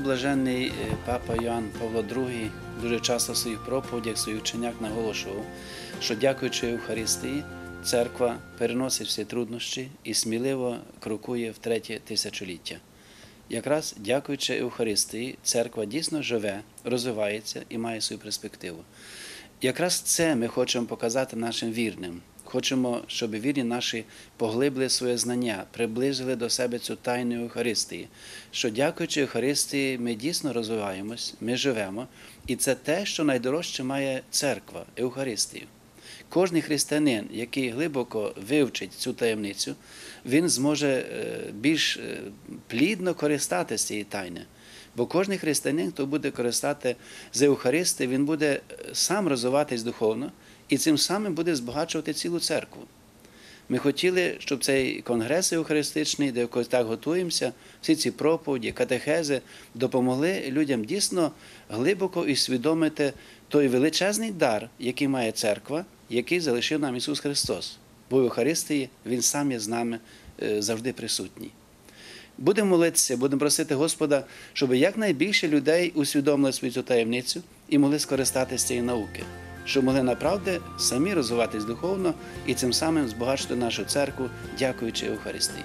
блаженний е, папа Йоанн Павло II дуже часто в своїх проповідях, в своїх вченнях наголошував, що дякуючи Євхаристії, церква переносить всі труднощі і сміливо крокує в третє тисячоліття. Якраз дякуючи Євхаристії, церква дійсно живе, розвивається і має свою перспективу. Якраз це ми хочемо показати нашим вірним. Хочемо, щоб вірні наші поглибили своє знання, приблизили до себе цю тайну Євхаристії. Що дякуючи Євхаристії, ми дійсно розвиваємось, ми живемо, і це те, що найдорожче має церква, Євхаристію. Кожний християнин, який глибоко вивчить цю таємницю, він зможе е, більш е, плідно користатися цієї тайни. Бо кожен християнин, хто буде користати з Євхаристи, він буде е, сам розвиватись духовно і цим самим буде збагачувати цілу церкву. Ми хотіли, щоб цей конгрес Євхаристичний, якого так готуємося, всі ці проповіді, катехези допомогли людям дійсно глибоко усвідомити той величезний дар, який має церква, який залишив нам Ісус Христос. Бо в Євхаристії Він сам є з нами е, завжди присутній. Будемо молитися, будемо просити Господа, щоб якнайбільше людей усвідомили свою цю таємницю і могли скористатися цієї науки, щоб могли направди самі розвиватись духовно і цим самим збагачити нашу церкву, дякуючи Євхаристії.